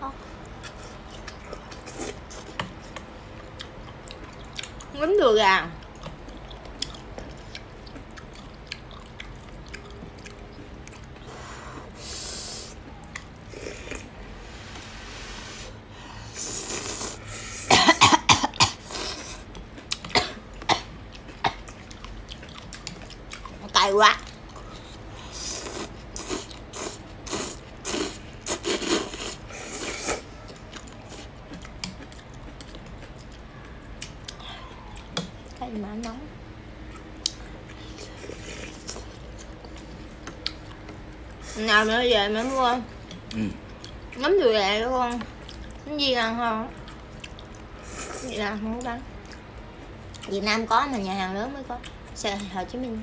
không Ngấm được à cay quá. Cái mà nóng. Nào nữa về mẹ mua. Ừ. ngắm đùi gà đúng không? Cái gì ăn không? Vậy là không có bán. Việt Nam có mà nhà hàng lớn mới có. Sài Hồ Chí Minh